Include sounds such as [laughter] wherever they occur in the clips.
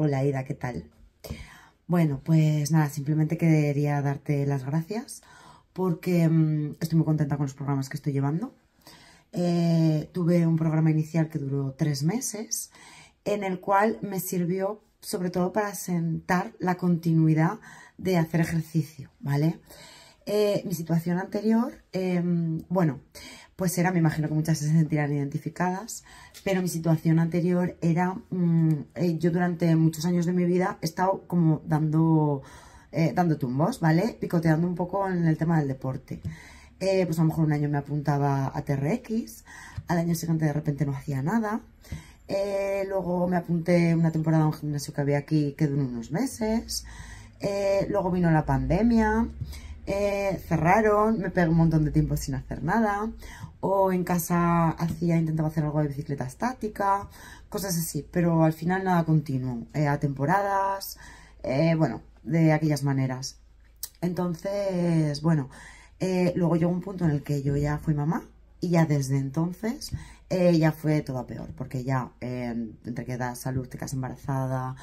Hola Ida, ¿qué tal? Bueno, pues nada, simplemente quería darte las gracias porque mm, estoy muy contenta con los programas que estoy llevando. Eh, tuve un programa inicial que duró tres meses, en el cual me sirvió sobre todo para sentar la continuidad de hacer ejercicio, ¿vale? Eh, mi situación anterior, em, bueno, pues era, me imagino que muchas se sentirán identificadas, pero mi situación anterior era, mm, eh, yo durante muchos años de mi vida he estado como dando, eh, dando tumbos, ¿vale? Picoteando un poco en el tema del deporte. Eh, pues a lo mejor un año me apuntaba a TRX, al año siguiente de repente no hacía nada, luego me apunté una temporada a un gimnasio que había aquí que duró unos meses, luego vino la pandemia, eh, cerraron, me pegué un montón de tiempo sin hacer nada, o en casa hacía, intentaba hacer algo de bicicleta estática, cosas así, pero al final nada continuo, eh, a temporadas, eh, bueno, de aquellas maneras. Entonces, bueno, luego llegó un punto en el que yo ya fui mamá y ya desde entonces ya fue todo peor, porque ya entre que da salud, te quedas embarazada,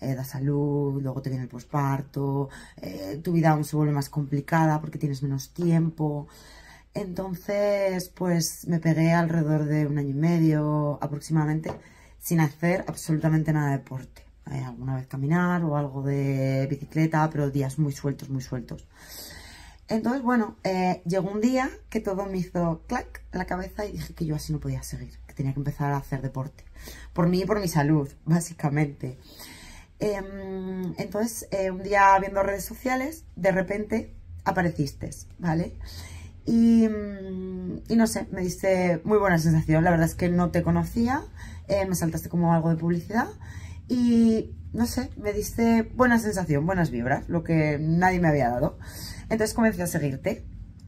eh, da salud, luego te viene el posparto, eh, tu vida aún se vuelve más complicada porque tienes menos tiempo. Entonces, pues me pegué alrededor de un año y medio aproximadamente sin hacer absolutamente nada de deporte. Eh, alguna vez caminar o algo de bicicleta, pero días muy sueltos, muy sueltos. Entonces, bueno, llegó un día que todo me hizo clac en la cabeza y dije que yo así no podía seguir, que tenía que empezar a hacer deporte. Por mí y por mi salud, [laughs] básicamente. Em, entonces, eh, un día viendo redes sociales, de repente apareciste, ¿vale? Y, mm, y, no sé, me diste muy buena sensación. La verdad es que no te conocía, eh, me saltaste como algo de publicidad y no sé, me diste buena sensación, buenas vibras, lo que nadie me había dado. Entonces comencé a seguirte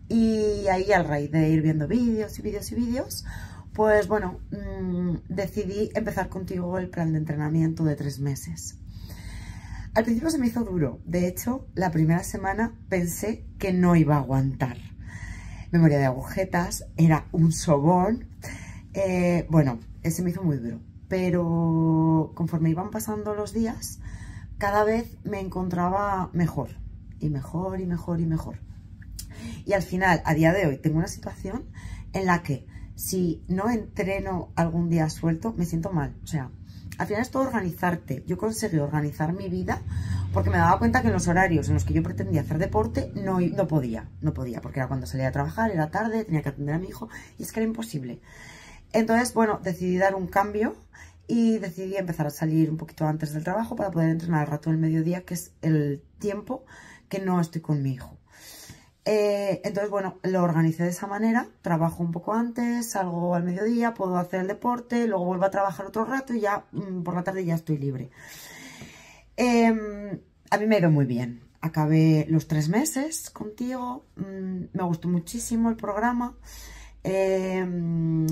y ahí al raíz de ir viendo vídeos y vídeos y vídeos, pues bueno, mm, decidí empezar contigo el plan de entrenamiento de tres meses. Al principio se me hizo duro. De hecho, la primera semana pensé que no iba a aguantar. Memoria de agujetas, era un sobón. Eh, bueno, ese me hizo muy duro. Pero conforme iban pasando los días, cada vez me encontraba mejor. Y mejor, y mejor, y mejor. Y al final, a día de hoy, tengo una situación en la que si no entreno algún día suelto, me siento mal. Al final es todo organizarte. Yo conseguí organizar mi vida porque me daba cuenta que en los horarios en los que yo pretendía hacer deporte no, no podía, no podía, porque era cuando salía a trabajar, era tarde, tenía que atender a mi hijo y es que era imposible. Entonces, bueno, decidí dar un cambio y decidí empezar a salir un poquito antes del trabajo para poder entrenar al rato del mediodía, que es el tiempo que no estoy con mi hijo. Eh, entonces, bueno, lo organicé de esa manera, trabajo un poco antes, salgo al mediodía, puedo hacer el deporte, luego vuelvo a trabajar otro rato y ya mm, por la tarde ya estoy libre. Em, a mí me ha ido muy bien. Acabé los tres meses contigo, mm, me gustó muchísimo el programa, em,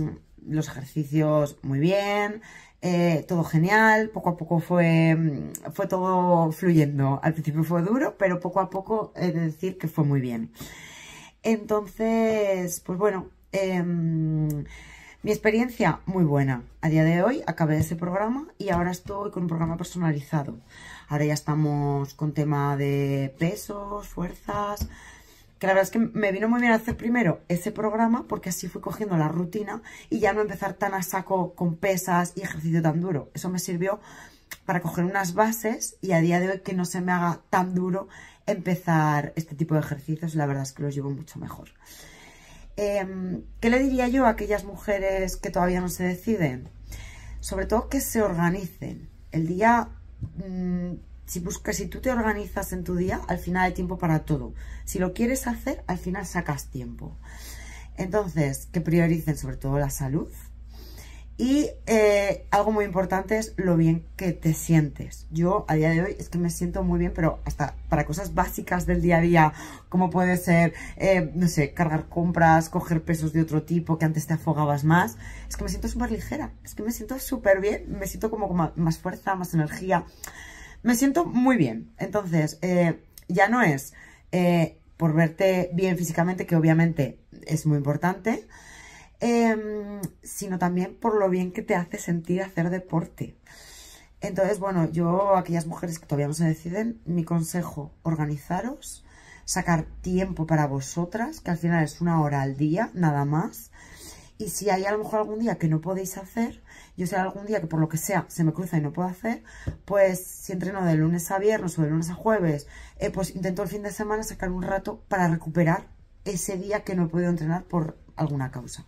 los ejercicios muy bien, eh, todo genial, poco a poco fue, mm, fue todo fluyendo. Al principio fue duro, pero poco a poco he de decir que fue muy bien. Entonces, pues bueno, em, mi experiencia muy buena. A día de hoy acabé ese programa y ahora estoy con un programa personalizado. Ahora ya estamos con tema de pesos, fuerzas, que la verdad es que me vino muy bien hacer primero ese programa porque así fui cogiendo la rutina y ya no empezar tan a saco con pesas y ejercicio tan duro. Eso me sirvió para coger unas bases y a día de hoy que no se me haga tan duro empezar este tipo de ejercicios. La verdad es que los llevo mucho mejor. Em, ¿Qué le diría yo a aquellas mujeres que todavía no se deciden? Sobre todo que se organicen. El día mm, si, buscas, si tú te organizas en tu día, al final hay tiempo para todo. Si lo quieres hacer, al final sacas tiempo. Entonces, que prioricen sobre todo la salud. Y eh, algo muy importante es lo bien que te sientes. Yo a día de hoy es que me siento muy bien, pero hasta para cosas básicas del día a día, como puede ser, eh, no sé, cargar compras, coger pesos de otro tipo que antes te afogabas más, es que me siento súper ligera. Es que me siento súper bien, me siento como con más fuerza, más energía me siento muy bien. Entonces, eh, ya no es eh, por verte bien físicamente, que obviamente es muy importante, em, sino también por lo bien que te hace sentir hacer deporte. Entonces, bueno, yo, aquellas mujeres que todavía no se deciden, mi consejo, organizaros, sacar tiempo para vosotras, que al final es una hora al día, nada más. Y si hay a lo mejor algún día que no podéis hacer, yo sé algún día que por lo que sea se me cruza y no puedo hacer, pues si entreno de lunes a viernes o de lunes a jueves, eh, pues intento el fin de semana sacar un rato para recuperar ese día que no he podido entrenar por alguna causa.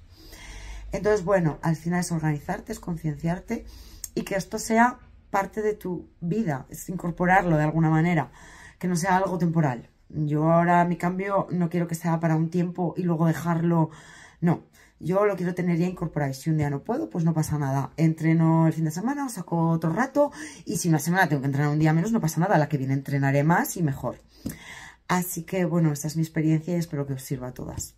Entonces, bueno, al final es organizarte, es concienciarte y que esto sea parte de tu vida, es incorporarlo de alguna manera, que no sea algo temporal. Yo ahora mi cambio no quiero que sea para un tiempo y luego dejarlo, no, yo lo quiero tener ya incorporado si un día no puedo, pues no pasa nada. Entreno el fin de semana, saco otro rato y si una semana tengo que entrenar un día menos, no pasa nada. La que viene entrenaré más y mejor. Así que bueno, esta es mi experiencia y espero que os sirva a todas.